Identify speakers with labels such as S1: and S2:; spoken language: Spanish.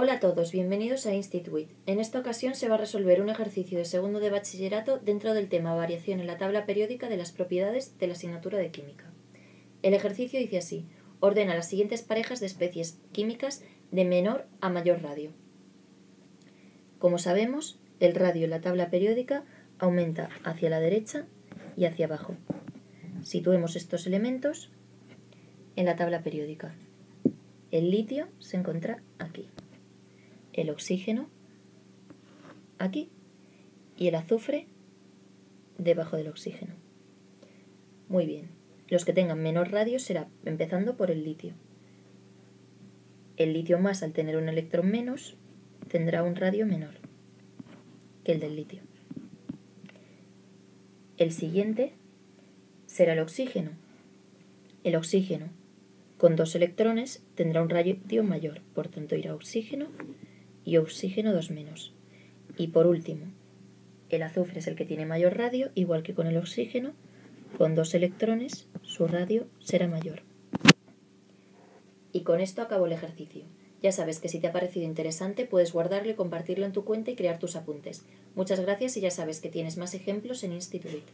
S1: Hola a todos, bienvenidos a Instituit. En esta ocasión se va a resolver un ejercicio de segundo de bachillerato dentro del tema variación en la tabla periódica de las propiedades de la asignatura de química. El ejercicio dice así, ordena las siguientes parejas de especies químicas de menor a mayor radio. Como sabemos, el radio en la tabla periódica aumenta hacia la derecha y hacia abajo. Situemos estos elementos en la tabla periódica. El litio se encuentra el oxígeno aquí y el azufre debajo del oxígeno. Muy bien, los que tengan menor radio será empezando por el litio. El litio más al tener un electrón menos tendrá un radio menor que el del litio. El siguiente será el oxígeno. El oxígeno con dos electrones tendrá un radio mayor, por tanto irá oxígeno y oxígeno 2 menos. Y por último, el azufre es el que tiene mayor radio, igual que con el oxígeno, con dos electrones su radio será mayor. Y con esto acabo el ejercicio. Ya sabes que si te ha parecido interesante puedes guardarlo compartirlo en tu cuenta y crear tus apuntes. Muchas gracias y ya sabes que tienes más ejemplos en Institute.